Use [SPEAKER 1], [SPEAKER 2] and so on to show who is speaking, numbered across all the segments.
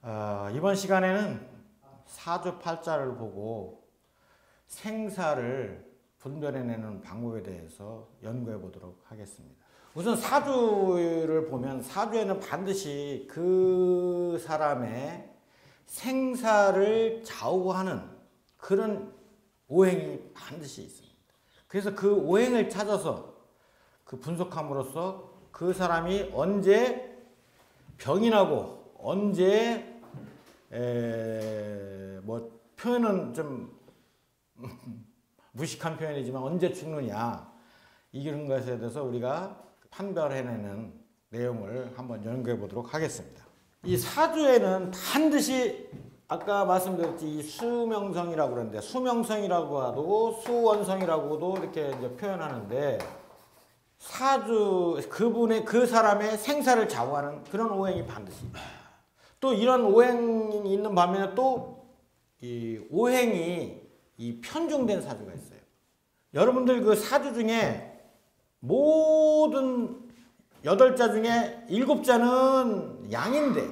[SPEAKER 1] 어, 이번 시간에는 사주팔자를 보고 생사를 분별해내는 방법에 대해서 연구해 보도록 하겠습니다. 우선 사주를 보면 사주에는 반드시 그 사람의 생사를 좌우하는 그런 오행이 반드시 있습니다. 그래서 그 오행을 찾아서 그 분석함으로써 그 사람이 언제 병이 나고 언제 에, 뭐 표현은 좀 무식한 표현이지만 언제 죽느냐 이런 것에 대해서 우리가 판별해내는 내용을 한번 연구해 보도록 하겠습니다. 이 사주에는 반드시 아까 말씀드렸지 이 수명성이라고 그러는데 수명성이라고 하고 수원성이라고도 이렇게 이제 표현하는데 사주 그분의 그 사람의 생사를 좌우하는 그런 오행이 반드시 또 이런 오행이 있는 반면에 또 이 오행이 이 편중된 사주가 있어요. 여러분들 그 사주 중에 모든 여덟 자 중에 일곱 자는 양인데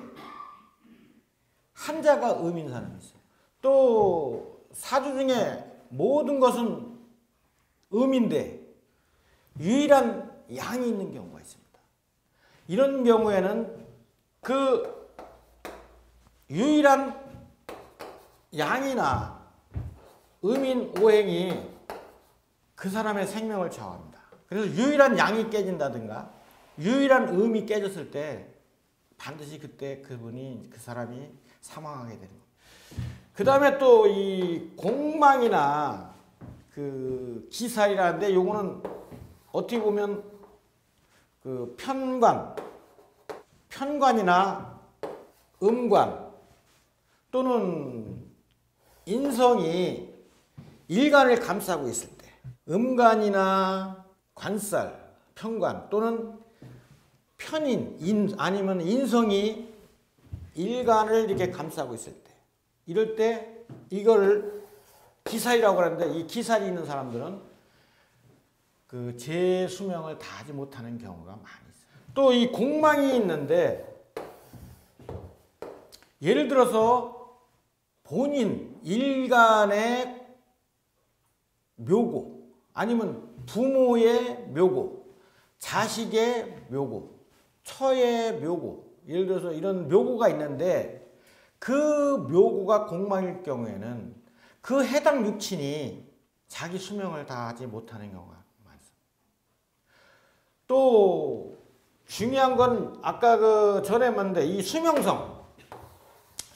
[SPEAKER 1] 한 자가 음인 사람이 있어요. 또 사주 중에 모든 것은 음인데 유일한 양이 있는 경우가 있습니다. 이런 경우에는 그 유일한 양이나 음인 오행이 그 사람의 생명을 좌우합니다. 그래서 유일한 양이 깨진다든가 유일한 음이 깨졌을 때 반드시 그때 그분이 그 사람이 사망하게 되는 겁니다. 그 다음에 또 이 공망이나 그 기살이라는데 요거는 어떻게 보면 그 편관, 편관이나 음관 또는 인성이 일간을 감싸고 있을 때 음관이나 관살, 편관 또는 편인, 인, 아니면 인성이 일간을 이렇게 감싸고 있을 때 이럴 때 이거를 기살이라고 하는데 이 기살이 있는 사람들은 그 재수명을 다 하지 못하는 경우가 많이 있어요. 또 이 공망이 있는데 예를 들어서 본인 일간의 묘고 아니면 부모의 묘고 자식의 묘고 처의 묘고 예를 들어서 이런 묘고가 있는데 그 묘고가 공망일 경우에는 그 해당 육친이 자기 수명을 다하지 못하는 경우가 많습니다. 또 중요한 건 아까 그 전에 말했는데 이 수명성,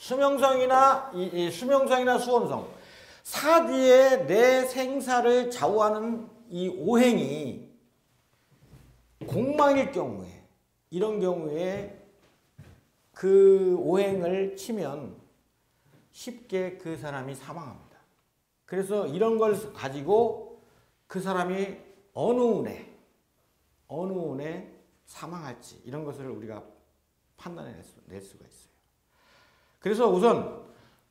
[SPEAKER 1] 수명성이나 이, 이 수명성이나 수원성 사주의 내 생사를 좌우하는 이 오행이 공망일 경우에 이런 경우에 그 오행을 치면 쉽게 그 사람이 사망합니다. 그래서 이런 걸 가지고 그 사람이 어느 운에 어느 운에 사망할지 이런 것을 우리가 판단해 낼 수가 있어요. 그래서 우선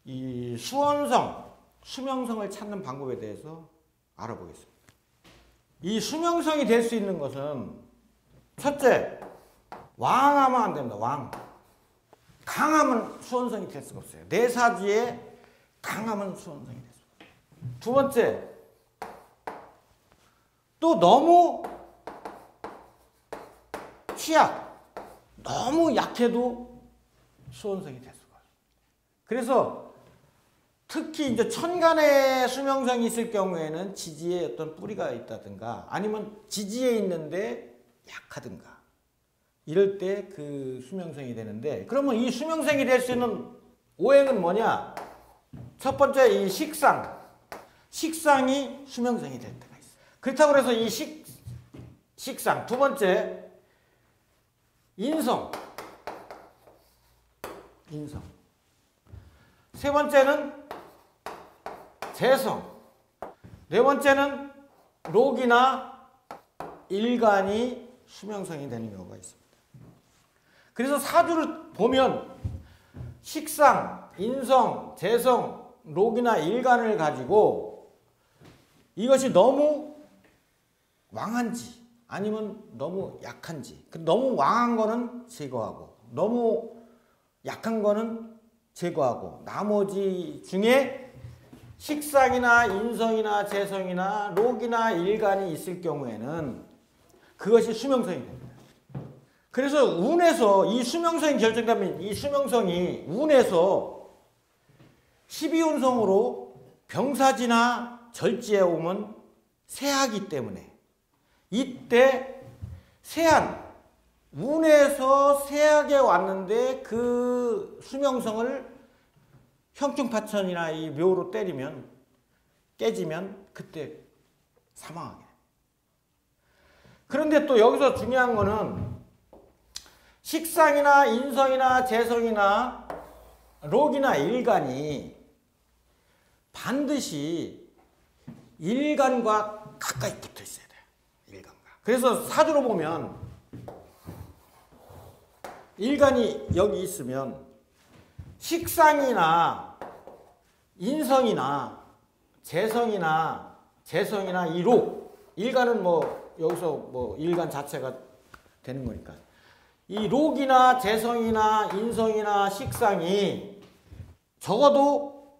[SPEAKER 1] 이 수원성, 수명성을 찾는 방법에 대해서 알아보겠습니다. 이 수명성이 될 수 있는 것은 첫째 왕하면 안 됩니다. 왕. 강하면 수원성이 될 수가 없어요. 내 사주에 강하면 수원성이 될 수가 없어요. 두 번째, 또 너무 취약, 너무 약해도 수원성이 없어요. 그래서 특히 이제 천간에 수명성이 있을 경우에는 지지에 어떤 뿌리가 있다든가 아니면 지지에 있는데 약하든가 이럴 때 그 수명성이 되는데 그러면 이 수명성이 될 수 있는 오행은 뭐냐? 첫 번째 이 식상. 식상이 수명성이 될 때가 있어요. 그렇다고 해서 이 식, 식상. 두 번째 인성. 인성. 세 번째는 재성. 네 번째는 록이나 일간이 수명성이 되는 경우가 있습니다. 그래서 사주를 보면 식상, 인성, 재성, 록이나 일간을 가지고 이것이 너무 왕한지 아니면 너무 약한지 너무 왕한 거는 제거하고 너무 약한 거는 제거하고 나머지 중에 식상이나 인성이나 재성이나 록이나 일간이 있을 경우에는 그것이 수명성이 됩니다. 그래서 운에서 이 수명성이 결정되면 이 수명성이 운에서 12운성으로 병사지나 절지에 오면 세하기 때문에 이때 세한 운에서 세하게 왔는데 그 수명성을 형충파천이나 이 묘로 때리면 깨지면 그때 사망하게. 그런데 또 여기서 중요한 거는 식상이나 인성이나 재성이나 록이나 일간이 반드시 일간과 가까이 붙어 있어야 돼요. 일간과. 그래서 사주로 보면 일간이 여기 있으면 식상이나 인성이나 재성이나 재성이나 이록 일간은 뭐 여기서 뭐 일간 자체가 되는 거니까 이 록이나 재성이나 인성이나 식상이 적어도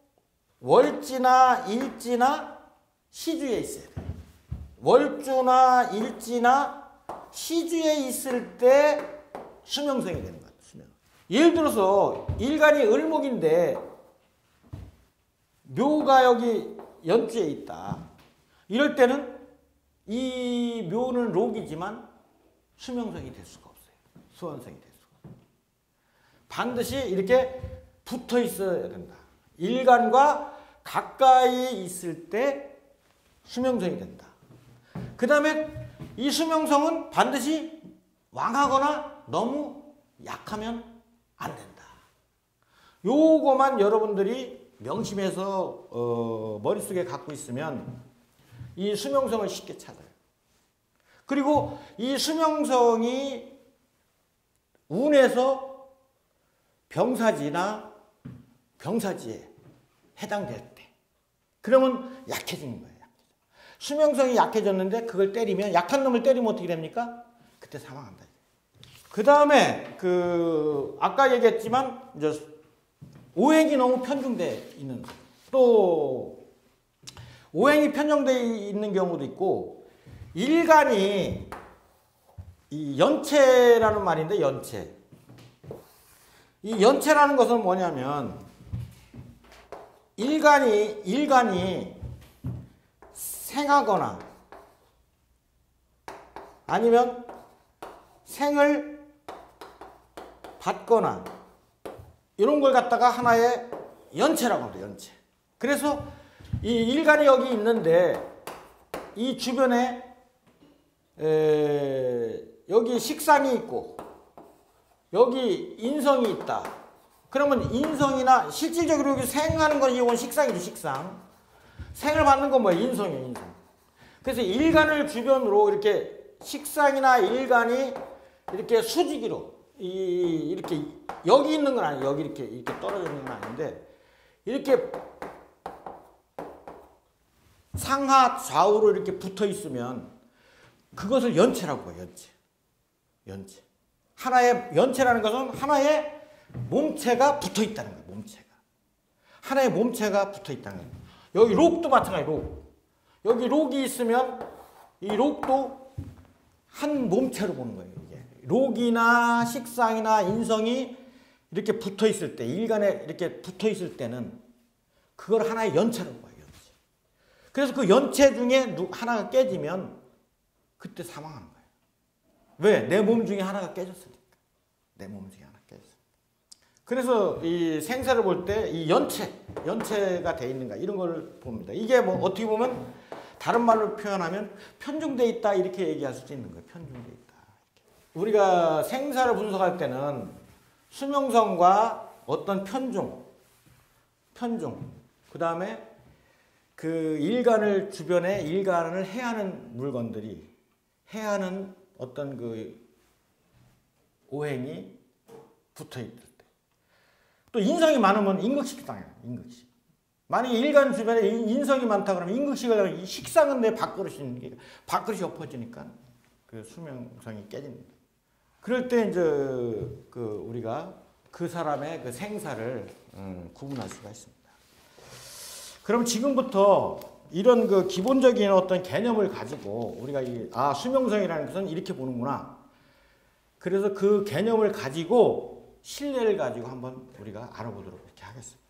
[SPEAKER 1] 월지나 일지나 시주에 있어야 돼. 월주나 일지나 시주에 있을 때 수명성이 되는 거야. 수명. 예를 들어서 일간이 을목인데 묘가 여기 연주에 있다. 이럴 때는 이 묘는 록이지만 수명성이 될 수가 없어요. 수원성이 될 수가. 반드시 이렇게 붙어 있어야 된다. 일간과 가까이 있을 때 수명성이 된다. 그 다음에 이 수명성은 반드시 왕하거나 너무 약하면 안 된다. 요거만 여러분들이 명심해서 어, 머릿속에 갖고 있으면 이 수명성을 쉽게 찾아요. 그리고 이 수명성이 운에서 병사지나 병사지에 해당될 때 그러면 약해지는 거예요. 수명성이 약해졌는데 그걸 때리면 약한 놈을 때리면 어떻게 됩니까? 그때 사망한다. 그 다음에 그 아까 얘기했지만 이제 오행이 너무 편중돼 있는 또 오행이 편중돼 있는 경우도 있고 일간이 이 연체라는 말인데 연체. 이 연체라는 것은 뭐냐면 일간이 일간이 생하거나 아니면 생을 받거나 이런 걸 갖다가 하나의 연체라고 합니다. 연체. 그래서 이 일간이 여기 있는데 이 주변에 에, 여기 식상이 있고 여기 인성이 있다. 그러면 인성이나 실질적으로 여기 생하는 건 이건 식상이죠, 식상. 생을 받는 건 뭐야? 인성이에요, 인성. 그래서 일간을 주변으로 이렇게 식상이나 일간이 이렇게 수직으로 이 이렇게 여기 있는 건 아니에요. 여기 이렇게 이렇게 떨어져 있는 건 아닌데 이렇게 상하 좌우로 이렇게 붙어 있으면 그것을 연체라고 해요. 연체. 연체. 하나의 연체라는 것은 하나의 몸체가 붙어 있다는 거예요. 몸체가. 하나의 몸체가 붙어 있다는 거예요. 여기 록도 마찬가지로 록. 여기 록이 있으면 이 록도 한 몸체로 보는 거예요. 록이나 식상이나 인성이 이렇게 붙어 있을 때, 일간에 이렇게 붙어 있을 때는 그걸 하나의 연체라고 봐요. 연체. 그래서 그 연체 중에 하나가 깨지면 그때 사망하는 거예요. 왜? 내 몸 중에 하나가 깨졌으니까. 내 몸 중에 하나 깨졌으니까. 그래서 이 생사를 볼 때 이 연체, 연체가 돼 있는가 이런 걸 봅니다. 이게 뭐 어떻게 보면 다른 말로 표현하면 편중돼 있다 이렇게 얘기할 수도 있는 거예요. 편중돼 있다. 우리가 생사를 분석할 때는 수명성과 어떤 편중, 편중, 그 다음에 그 일간을 주변에 일간을 해하는 물건들이 해하는 어떤 그 오행이 붙어 있을 때. 또 인성이 많으면 임극식 당해요. 임극식. 만약에 일간 주변에 인성이 많다 그러면 임극식을 하면 식상은 내 밥그릇이 밥그릇이 엎어지니까 그 수명성이 깨집니다. 그럴 때 이제 그 우리가 그 사람의 그 생사를 음, 구분할 수가 있습니다. 그럼 지금부터 이런 그 기본적인 어떤 개념을 가지고 우리가 이, 아, 수명성이라는 것은 이렇게 보는구나. 그래서 그 개념을 가지고 신뢰를 가지고 한번 우리가 알아보도록 이렇게 하겠습니다.